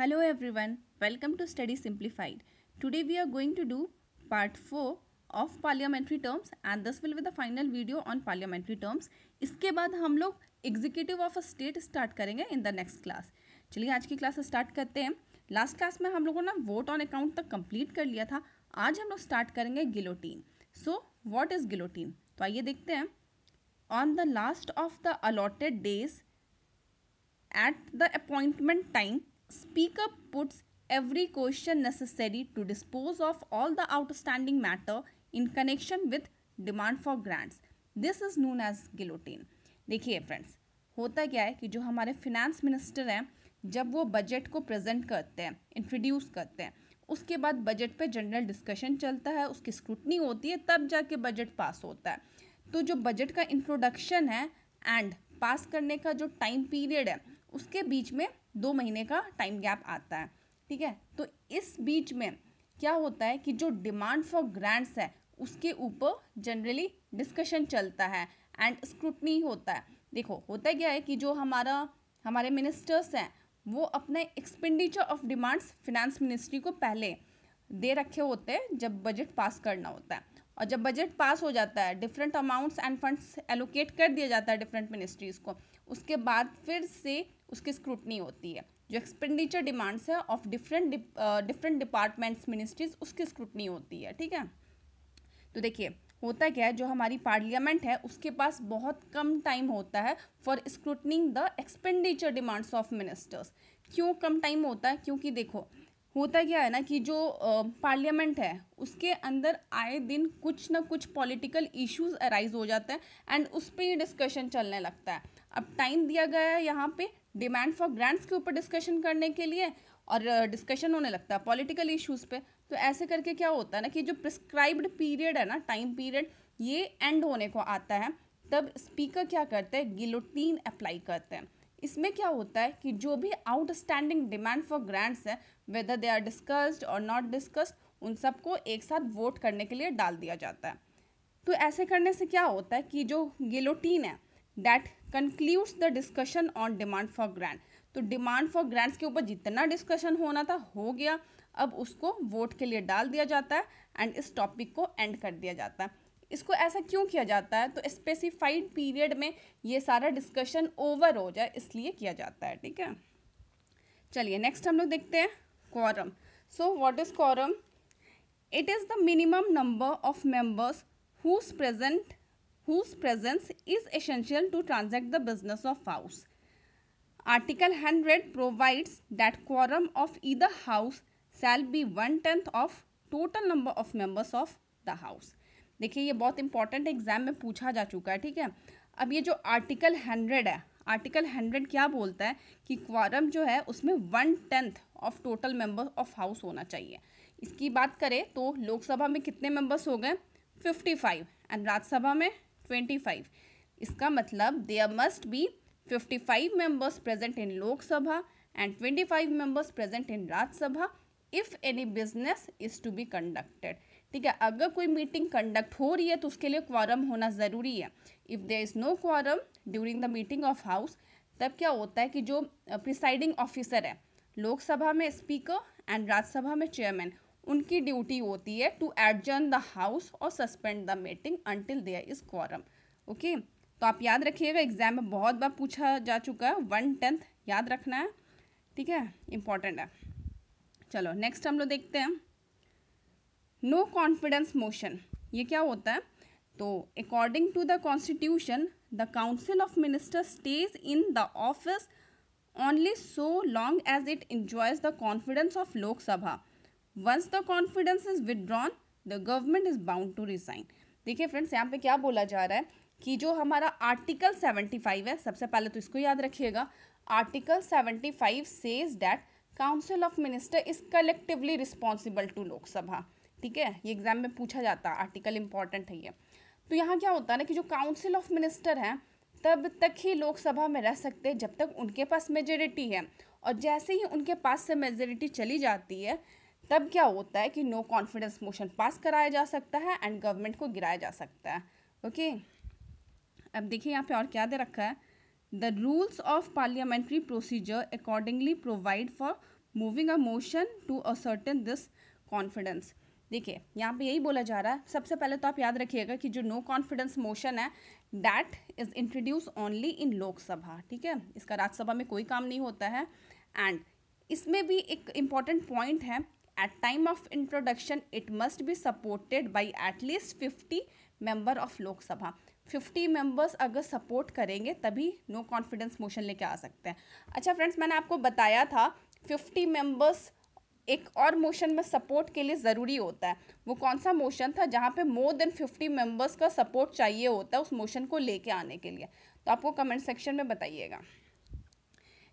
Hello everyone welcome to study simplified today we are going to do part four of parliamentary terms and this will be the final video on parliamentary terms इसके बाद हम लोग executive of a state start करेंगे in the next class चलिए आज की class start करते हैं. लास्ट क्लास में हम लोगों ने वोट ऑन अकाउंट तक कंप्लीट कर लिया था. आज हम लोग स्टार्ट करेंगे guillotine so what is guillotine तो आइए देखते हैं. On the last of the allotted days at the appointment time speaker puts every question necessary to dispose of all the outstanding matter in connection with demand for grants. This is known as guillotine. देखिए friends होता क्या है कि जो हमारे finance minister हैं, जब वो बजट को प्रेजेंट करते हैं इंट्रोड्यूस करते हैं, उसके बाद बजट पे जनरल डिस्कशन चलता है, उसकी स्क्रूटनी होती है, तब जाके बजट पास होता है। तो जो बजट का इंट्रोडक्शन है एंड पास करने का जो टाइम पीरियड है, उसके बीच में दो महीने का टाइम गैप आता है, ठीक है? तो इस बीच में क्या होता है कि जो डिमांड फॉर ग्रांट्स है, उसके ऊपर जनरली डिस्कशन चलता है एंड स्क्रूटनी होता है। देखो, होता क्या है कि जो हमारा, हमारे मिनिस्टर्स हैं, वो अपने expenditure of demands finance ministry को पहले दे रखे होते हैं जब बजट पास करना होता है। और जब बजट पास हो जाता है different amounts and funds allocate कर दिया जाता है डिफरेंट मिनिस्ट्रीज़ को, उसके बाद फिर से उसकी स्क्रूटनी होती है। जो एक्सपेंडिचर डिमांड्स है of different different departments ministries उसकी स्क्रूटनी होती है, ठीक है? तो देखिए, होता क्या है, जो हमारी पार्लियामेंट है, उसके पास बहुत कम टाइम होता है for scrutinizing the expenditure demands of ministers क्यों कम टाइम होता है? क्योंकि देखो होता क्या है ना कि जो पार्लियामेंट है, उसके अंदर आए दिन कुछ ना कुछ पॉलिटिकल इश्यूज़ अराइज हो जाते हैं एंड उस पर ही डिस्कशन चलने लगता है। अब टाइम दिया गया है यहाँ पे डिमांड फॉर ग्रांट्स के ऊपर डिस्कशन करने के लिए और डिस्कशन होने लगता है पॉलिटिकल इश्यूज़ पे। तो ऐसे करके क्या होता है ना कि जो प्रिस्क्राइब्ड पीरियड है ना टाइम पीरियड ये एंड होने को आता है। तब स्पीकर क्या करते हैं? गिलोटीन अप्लाई करते हैं। इसमें क्या होता है कि जो भी आउटस्टैंडिंग डिमांड फॉर ग्रांट्स है वेदर दे आर डिस्कस्ड और नॉट डिस्कस्ड उन सबको एक साथ वोट करने के लिए डाल दिया जाता है। तो ऐसे करने से क्या होता है कि जो गिलोटीन है that concludes the discussion on demand for grant तो डिमांड फॉर ग्रांट्स के ऊपर जितना डिस्कशन होना था, हो गया। अब उसको वोट के लिए डाल दिया जाता है एंड इस टॉपिक को एंड कर दिया जाता है। इसको ऐसा क्यों किया जाता है? तो स्पेसिफाइड पीरियड में ये सारा डिस्कशन ओवर हो जाए, इसलिए किया जाता है, ठीक है? चलिए नेक्स्ट हम लोग देखते हैं quorum so what is quorum it is the minimum number of members whose present whose presence is essential to transact the business of house article hundred provides that quorum of either house shall be one tenth of total number of members of the house देखिए, ये बहुत important exam में पूछा जा चुका है, ठीक है? अब ये जो आर्टिकल हंड्रेड है आर्टिकल हंड्रेड क्या बोलता है कि क्वारम जो है, उसमें one tenth of total member of house होना चाहिए। इसकी बात करें तो लोकसभा में कितने मेंबर्स हो गए? फिफ्टी फाइव एंड राज्यसभा में ट्वेंटी फाइव इसका मतलब there must be fifty five members present in Lok Sabha and twenty five members present in Rajya Sabha if any business is to be conducted ठीक है, अगर कोई meeting conduct हो रही है तो उसके लिए क्वारम होना ज़रूरी है। If there is no quorum during the meeting of house तब क्या होता है कि जो प्रिसाइडिंग ऑफिसर है, लोकसभा में स्पीकर एंड राज्यसभा में चेयरमैन उनकी ड्यूटी होती है टू एडजर्न द हाउस और suspend the meeting until there is quorum okay तो आप याद रखिएगा एग्ज़ाम में बहुत बार पूछा जा चुका है वन टेंथ याद रखना है। ठीक है? इंपॉर्टेंट है। चलो नेक्स्ट हम लोग देखते हैं। नो कॉन्फिडेंस मोशन, ये क्या होता है? तो according to the constitution the council of minister stays in the office only so long as it enjoys the confidence of Lok Sabha once the confidence is withdrawn the government is bound to resign देखिए friends यहाँ पे क्या बोला जा रहा है कि जो हमारा आर्टिकल 75 है, सबसे पहले तो इसको याद रखिएगा। Article 75 says that council of minister is collectively responsible to Lok Sabha ठीक है, ये एग्ज़ाम में पूछा जाता आर्टिकल इंपॉर्टेंट है ये। तो यहाँ क्या होता है ना कि जो काउंसिल ऑफ़ मिनिस्टर हैं, तब तक ही लोकसभा में रह सकते जब तक उनके पास मेजोरिटी है। और जैसे ही उनके पास से मेजोरिटी चली जाती है, तब क्या होता है कि नो कॉन्फिडेंस मोशन पास कराया जा सकता है एंड गवर्नमेंट को गिराया जा सकता है। ओके अब देखिए यहाँ पे और क्या दे रखा है। The rules of parliamentary procedure accordingly provide for moving a motion to a certain this confidence देखिए, यहाँ पे यही बोला जा रहा है। सबसे पहले तो आप याद रखिएगा कि जो नो कॉन्फिडेंस मोशन है that is introduce only in Lok Sabha ठीक है? इसका राज्यसभा में कोई काम नहीं होता है। एंड इसमें भी एक इंपॉर्टेंट पॉइंट है at time of introduction it must be supported by at least fifty member of Lok Sabha fifty members अगर सपोर्ट करेंगे, तभी नो कॉन्फिडेंस मोशन लेके आ सकते हैं। अच्छा फ्रेंड्स मैंने आपको बताया था फिफ्टी मेंबर्स एक और मोशन में सपोर्ट के लिए ज़रूरी होता है। वो कौन सा मोशन था जहाँ पे मोर देन फिफ्टी मेंबर्स का सपोर्ट चाहिए होता है उस मोशन को लेके आने के लिए? तो आपको कमेंट सेक्शन में बताइएगा।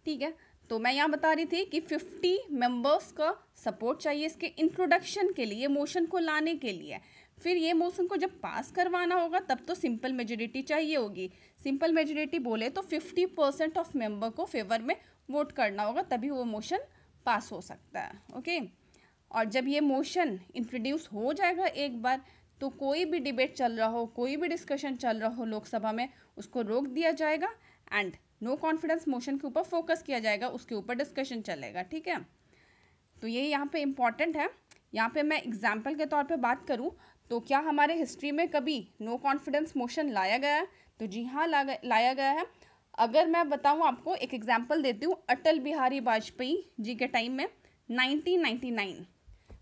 ठीक है? तो मैं यहाँ बता रही थी कि 50 मेंबर्स का सपोर्ट चाहिए इसके इंट्रोडक्शन के लिए मोशन को लाने के लिए। फिर ये मोशन को जब पास करवाना होगा, तब तो सिंपल मेजोरिटी चाहिए होगी। सिंपल मेजोरिटी बोले तो 50 परसेंट ऑफ़ मेंबर को फेवर में वोट करना होगा, तभी वो मोशन पास हो सकता है ओके और जब ये मोशन इंट्रोड्यूस हो जाएगा एक बार तो कोई भी डिबेट चल रहा हो, कोई भी डिस्कशन चल रहा हो लोकसभा में, उसको रोक दिया जाएगा एंड नो कॉन्फिडेंस मोशन के ऊपर फोकस किया जाएगा, उसके ऊपर डिस्कशन चलेगा, ठीक है? तो ये यहाँ पे इंपॉर्टेंट है। यहाँ पे मैं एग्ज़ाम्पल के तौर पे बात करूँ तो क्या हमारे हिस्ट्री में कभी नो कॉन्फिडेंस मोशन लाया गया है? तो जी हाँ लाया गया है। अगर मैं बताऊँ आपको एक एग्ज़ाम्पल देती हूँ अटल बिहारी वाजपेयी जी के टाइम में 1999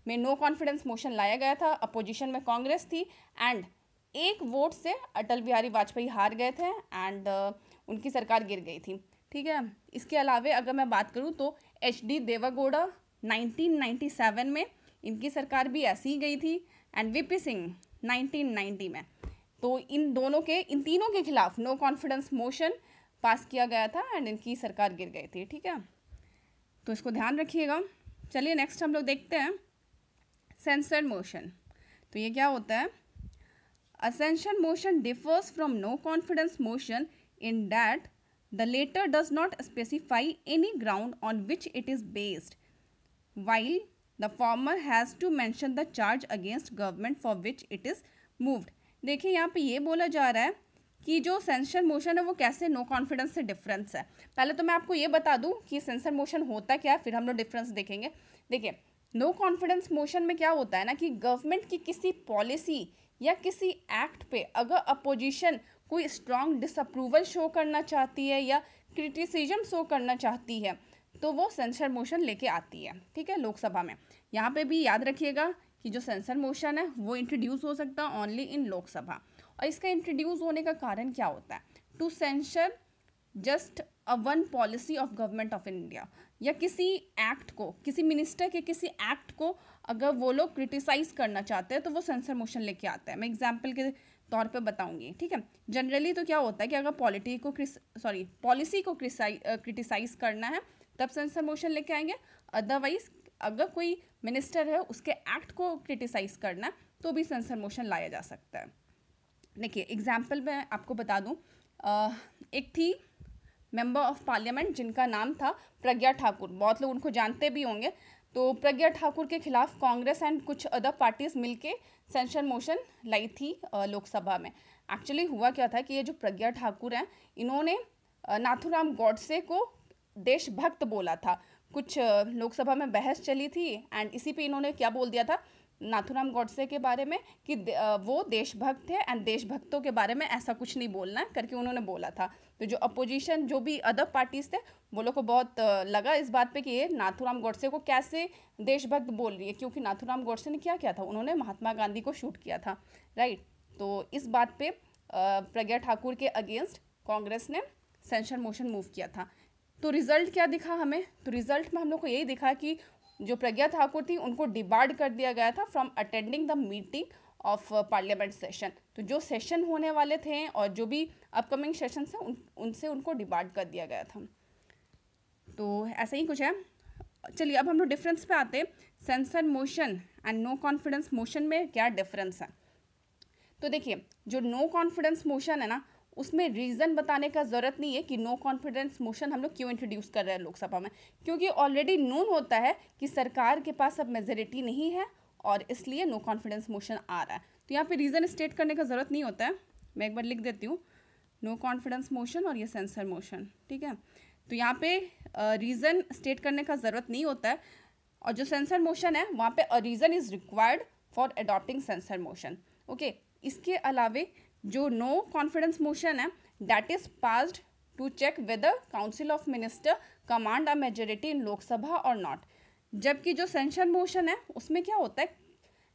में नो कॉन्फिडेंस मोशन लाया गया था अपोजिशन में कांग्रेस थी एंड एक वोट से अटल बिहारी वाजपेयी हार गए थे एंड uh, उनकी सरकार गिर गई थी। ठीक है? इसके अलावा अगर मैं बात करूँ तो एच डी देवागौड़ा 1997 में इनकी सरकार भी ऐसी ही गई थी एंड वीपी सिंह 1990 में। तो इन दोनों के इन तीनों के खिलाफ नो कॉन्फिडेंस मोशन पास किया गया था एंड इनकी सरकार गिर गई थी, ठीक है? तो इसको ध्यान रखिएगा। चलिए नेक्स्ट हम लोग देखते हैं सेंसर मोशन तो ये क्या होता है? A censure motion differs from no confidence motion in that the latter does not specify any ground on which it is based while the former has to mention the charge against government for which it is moved देखिए, यहाँ पे ये बोला जा रहा है कि जो सेंसर मोशन है वो कैसे नो कॉन्फिडेंस से डिफरेंस है। पहले तो मैं आपको ये बता दूँ कि सेंसर मोशन होता क्या है, फिर हम लोग डिफरेंस देखेंगे। देखिए, नो कॉन्फिडेंस मोशन में क्या होता है ना कि गवर्नमेंट की किसी पॉलिसी या किसी एक्ट पे अगर अपोजिशन कोई स्ट्रॉन्ग डिसअप्रूवल शो करना चाहती है या क्रिटिसिजम शो करना चाहती है तो वो सेंसर मोशन लेके आती है, ठीक है, लोकसभा में। यहाँ पे भी याद रखिएगा कि जो सेंसर मोशन है वो इंट्रोड्यूस हो सकता है ओनली इन लोकसभा। और इसका इंट्रोड्यूस होने का कारण क्या होता है? To censure just a one policy of government of India या किसी एक्ट को, किसी मिनिस्टर के किसी एक्ट को अगर वो लोग क्रिटिसाइज करना चाहते हैं तो वो सेंसर मोशन लेके आते हैं। मैं एग्ज़ाम्पल के तौर पे बताऊँगी, ठीक है? जनरली तो क्या होता है कि अगर पॉलिटी को सॉरी पॉलिसी को क्रिटिसाइज करना है, तब सेंसर मोशन लेके आएँगे। अदरवाइज़ अगर कोई मिनिस्टर है, उसके एक्ट को क्रिटिसाइज करना तो भी सेंसर मोशन लाया जा सकता है। देखिए एग्ज़ाम्पल मैं आपको बता दूँ। एक थी मेंबर ऑफ़ पार्लियामेंट जिनका नाम था प्रज्ञा ठाकुर। बहुत लोग उनको जानते भी होंगे। तो प्रज्ञा ठाकुर के खिलाफ कांग्रेस एंड कुछ अदर पार्टीज़ मिलके सेंशन मोशन लाई थी लोकसभा में। एक्चुअली हुआ क्या था कि ये जो प्रज्ञा ठाकुर हैं, इन्होंने नाथुराम गॉडसे को देशभक्त बोला था। कुछ लोकसभा में बहस चली थी एंड इसी पे इन्होंने क्या बोल दिया था? नाथुराम गॉडसे के बारे में कि वो देशभक्त थे एंड देशभक्तों के बारे में ऐसा कुछ नहीं बोलना है करके उन्होंने बोला था। तो जो अपोजिशन जो भी अदर पार्टीज़ थे, वो लोग को बहुत लगा इस बात पे कि ये नाथुराम गॉडसे को कैसे देशभक्त बोल रही है, क्योंकि नाथुराम गॉडसे ने क्या किया था? उन्होंने महात्मा गांधी को शूट किया था राइट तो इस बात पर प्रज्ञा ठाकुर के अगेंस्ट कांग्रेस ने सेंशन मोशन मूव किया था। तो रिज़ल्ट क्या दिखा हमें? तो रिज़ल्ट में हम लोग को यही दिखा कि जो प्रज्ञा ठाकुर थी, उनको डिबार्ड कर दिया गया था from attending the meeting of parliament session तो जो सेशन होने वाले थे और जो भी अपकमिंग सेशन हैं, उन, उनसे उनको डिबार्ड कर दिया गया था। तो ऐसा ही कुछ है। चलिए, अब हम लोग डिफरेंस पे आते हैं। Censure motion and no confidence motion में क्या डिफरेंस है? तो देखिए, जो नो कॉन्फिडेंस मोशन है ना उसमें रीज़न बताने का ज़रूरत नहीं है कि नो कॉन्फिडेंस मोशन हम लोग क्यों इंट्रोड्यूस कर रहे हैं लोकसभा में। क्योंकि ऑलरेडी नून होता है कि सरकार के पास अब मेजोरिटी नहीं है और इसलिए नो कॉन्फिडेंस मोशन आ रहा है। तो यहाँ पे रीज़न स्टेट करने का ज़रूरत नहीं होता है। मैं एक बार लिख देती हूँ। नो कॉन्फिडेंस मोशन और ये सेंसर मोशन ठीक है? तो यहाँ पे रीज़न स्टेट करने का ज़रूरत नहीं होता है। और जो सेंसर मोशन है, वहाँ पे a reason is required for adopting censure motion okay इसके अलावे जो नो कॉन्फिडेंस मोशन है that is passed to check whether council of minister command a majority in Lok Sabha और नॉट जबकि जो सेंशन मोशन है, उसमें क्या होता है?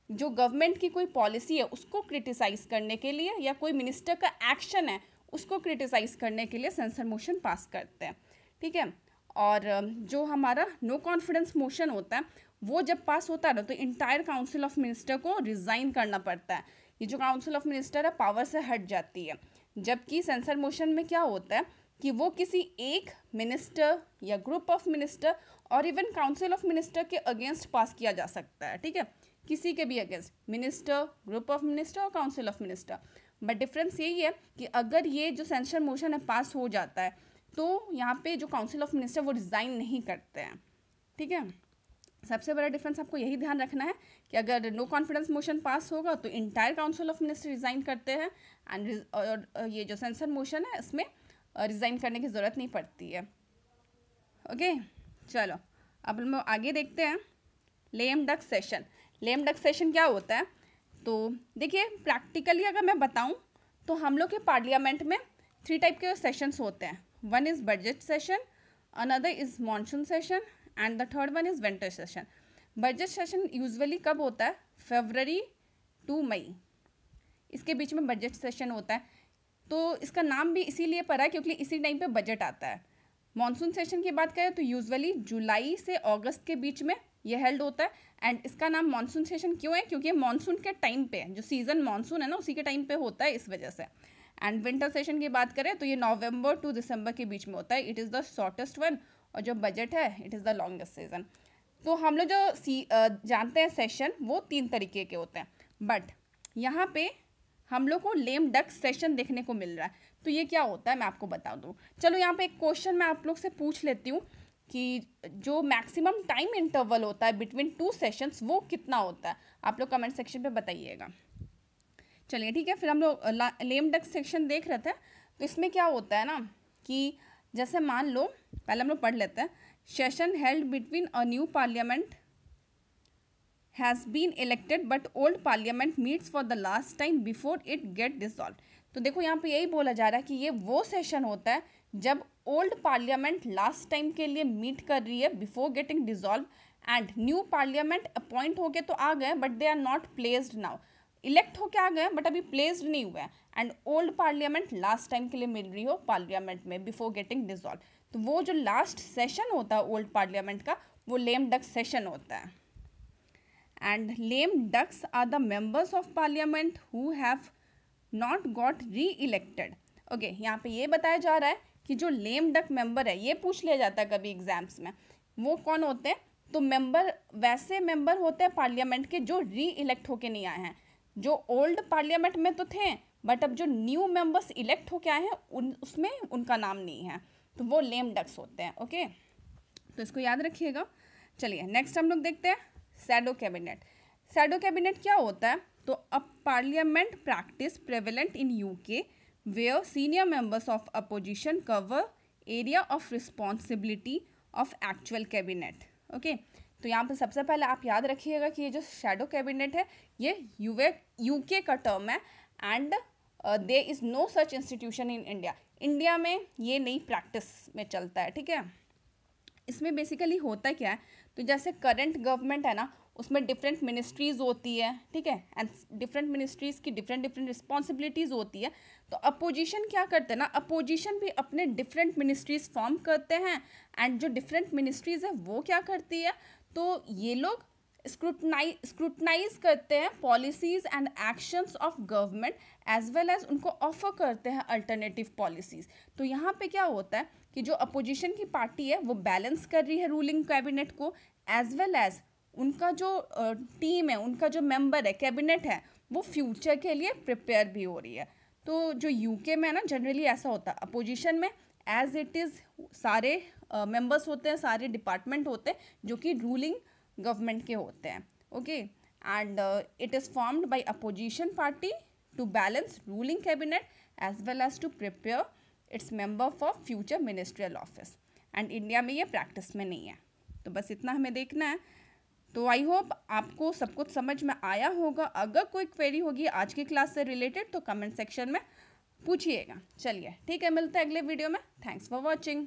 जो गवर्नमेंट की कोई पॉलिसी है, उसको क्रिटिसाइज करने के लिए या कोई मिनिस्टर का एक्शन है, उसको क्रिटिसाइज करने के लिए सेंसर मोशन पास करते हैं। ठीक है? और जो हमारा नो कॉन्फिडेंस मोशन होता है, वो जब पास होता है ना तो इंटायर काउंसिल ऑफ़ मिनिस्टर को रिज़ाइन करना पड़ता है। ये जो काउंसिल ऑफ़ मिनिस्टर है पावर से हट जाती है। जबकि सेंसर मोशन में क्या होता है कि वो किसी एक मिनिस्टर या ग्रुप ऑफ़ मिनिस्टर और इवन काउंसिल ऑफ़ मिनिस्टर के अगेंस्ट पास किया जा सकता है, ठीक है? किसी के भी against minister group of minister और council of minister but difference यही है कि अगर ये जो सेंसर मोशन है पास हो जाता है तो यहाँ पे जो काउंसिल ऑफ़ मिनिस्टर वो रिज़ाइन नहीं करते हैं, ठीक है? सबसे बड़ा डिफरेंस आपको यही ध्यान रखना है कि अगर नो कॉन्फिडेंस मोशन पास होगा तो entire council of minister resign करते हैं एंड और ये जो सेंसर मोशन है, इसमें रिज़ाइन करने की ज़रूरत नहीं पड़ती है। ओके चलो, अब हम आगे देखते हैं। Lame duck session lame duck session क्या होता है? तो देखिए प्रैक्टिकली अगर मैं बताऊँ तो हम लोग के पार्लियामेंट में थ्री टाइप के सेशंस होते हैं। One is budget session another is monsoon session and the third one is winter session budget session usually कब होता है? फेबररी टू मई इसके बीच में बजट सेशन होता है। तो इसका नाम भी इसीलिए पड़ा है क्योंकि इसी टाइम पे बजट आता है। मानसून सेशन की बात करें तो यूजुअली जुलाई से अगस्त के बीच में ये हेल्ड होता है। एंड इसका नाम मानसून सेशन क्यों है? क्योंकि मानसून के टाइम पे, जो सीज़न मानसून है ना, उसी के टाइम पे होता है इस वजह से। एंड विंटर सेशन की बात करें तो ये नवंबर टू दिसंबर के बीच में होता है। It is the shortest one और जो बजट है it is the longest season तो हम लोग जो सी जानते हैं सेशन वो तीन तरीके के होते हैं। बट यहाँ पे हम लोग को लेम डक सेशन देखने को मिल रहा है। तो ये क्या होता है, मैं आपको बता दूँ। चलो यहाँ पे एक क्वेश्चन मैं आप लोग से पूछ लेती हूँ कि जो मैक्सिमम टाइम इंटरवल होता है बिटवीन टू सेशंस वो कितना होता है? आप लोग कमेंट सेक्शन पे बताइएगा। चलिए ठीक है, फिर हम लोग लेम डक सेक्शन देख रहे थे। तो इसमें क्या होता है ना कि जैसे मान लो, पहले हम लोग पढ़ लेते हैं। Session held between a new parliament has been elected but old parliament meets for the last time before it get dissolve तो देखो, यहाँ पे यही बोला जा रहा है कि ये वो सेशन होता है जब ओल्ड पार्लियामेंट लास्ट टाइम के लिए मीट कर रही है before getting dissolve and new parliament appoint हो गए तो आ गए but they are not placed now elect होके आ गए बट अभी प्लेस्ड नहीं हुए हैं। And old parliament last time के लिए मिल रही हो पार्लियामेंट में बिफोर गेटिंग डिजॉल्व तो वो जो लास्ट सेशन होता है ओल्ड पार्लियामेंट का, वो लेम डक सेशन होता है। And lame ducks are the members of parliament who have not got reelected okay यहाँ पे ये बताया जा रहा है कि जो लेम डक मेंबर है, ये पूछ लिया जाता है कभी एग्ज़ाम्स में। वो कौन होते हैं? तो मेंबर वैसे मेंबर होते हैं पार्लियामेंट के जो री इलेक्ट होके नहीं आए हैं। जो ओल्ड पार्लियामेंट में तो थे, बट अब जो न्यू मेंबर्स इलेक्ट होके आए हैं, उन, उसमें उनका नाम नहीं है। तो वो लेम डक्स होते हैं ओके तो इसको याद रखिएगा। चलिए नेक्स्ट हम लोग देखते हैं सैडो कैबिनेट सैडो कैबिनेट क्या होता है? तो अब parliament practice prevalent in UK where senior members of opposition cover area of responsibility of actual cabinet okay तो यहाँ पर सबसे पहले आप याद रखिएगा कि ये जो शेडो कैबिनेट है, ये यूवे यूके का टर्म है and they is no such institution in India India में ये नई प्रैक्टिस में चलता है, ठीक है? इसमें बेसिकली होता क्या है? तो जैसे करंट गवर्नमेंट है ना, उसमें डिफरेंट मिनिस्ट्रीज़ होती है, ठीक है? एंड डिफरेंट मिनिस्ट्रीज़ की डिफरेंट डिफरेंट रिस्पॉन्सिबिलिटीज़ होती है। तो अपोजिशन क्या करते हैं ना अपोजिशन भी अपने डिफरेंट मिनिस्ट्रीज़ फॉर्म करते हैं। एंड जो डिफरेंट मिनिस्ट्रीज़ है, वो क्या करती है? तो ये लोग स्क्रूटनाइज स्क्रूटनाइज करते हैं policies and actions of government as well as उनको ऑफ़र करते हैं अल्टरनेटिव पॉलिसीज़ तो यहाँ पे क्या होता है कि जो अपोजिशन की पार्टी है, वो बैलेंस कर रही है रूलिंग कैबिनेट को एज वेल एज उनका जो टीम है, उनका जो मेंबर है कैबिनेट है, वो फ्यूचर के लिए प्रिपेयर भी हो रही है. तो जो यूके में है ना जनरली ऐसा होता है अपोजिशन में एज इट इज़ सारे मेंबर्स uh, होते हैं सारे डिपार्टमेंट होते हैं जो कि रूलिंग गवर्नमेंट के होते हैं okay and it is formed by opposition party to balance ruling cabinet as well as to prepare its member for future ministerial office and India में ये प्रैक्टिस में नहीं है। तो बस इतना हमें देखना है। तो आई होप आपको सब कुछ समझ में आया होगा। अगर कोई क्वेरी होगी आज की क्लास से रिलेटेड तो कमेंट सेक्शन में। पूछिएगा। चलिए ठीक है मिलते हैं अगले वीडियो में। Thanks for watching